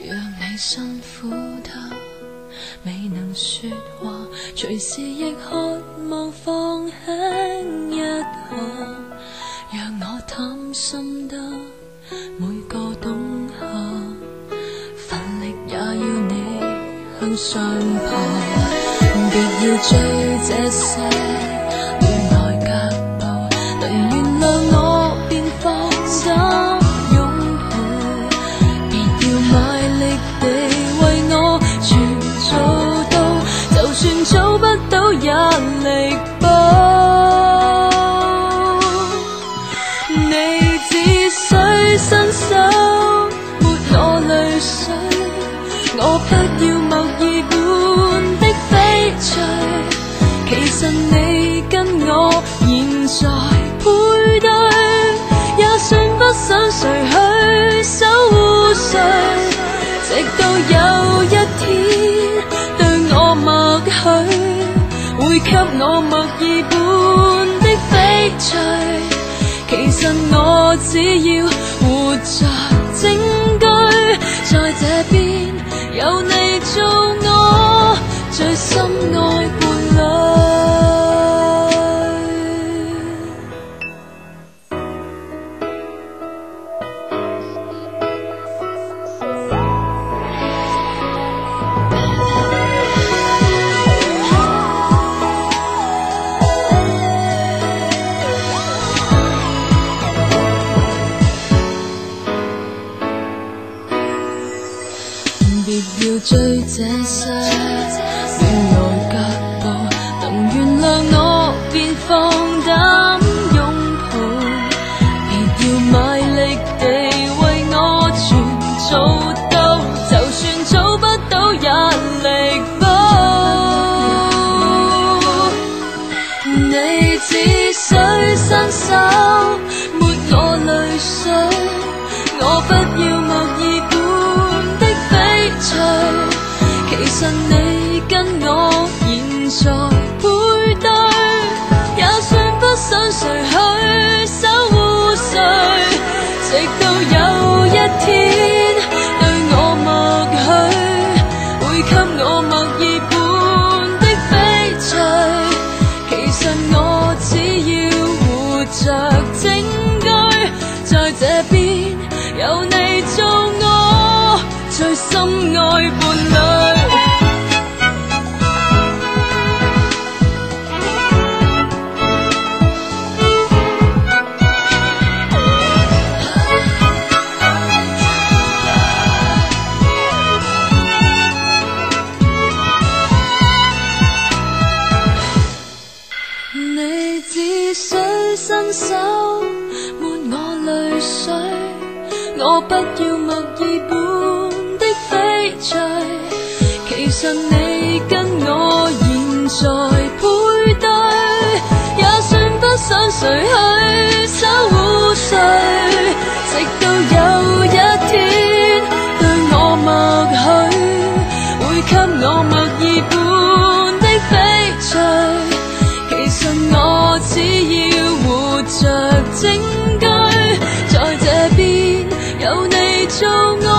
若你辛苦得未能说话，随时亦渴望放轻一下。若我贪心得每个冬夏，奋力也要你向上爬，别要追这些。守护谁？直到有一天，对我默许，会给我默意般的翡翠。其实我只要活着证据，在这边有你做我最心爱。追这些渺茫脚步，能原谅我便放胆拥抱，别要卖力地为我全做到，就算做不到也力保。你只需伸手，抹我泪水，我不要。其实你跟我现在配对，也算不想谁去守护谁。直到有一天对我默许，会给我默尔般的悲催。其实我只要活着证据，在这边有你做我最心爱伴侣。我不要墨尔本的翡翠，其实你。做爱。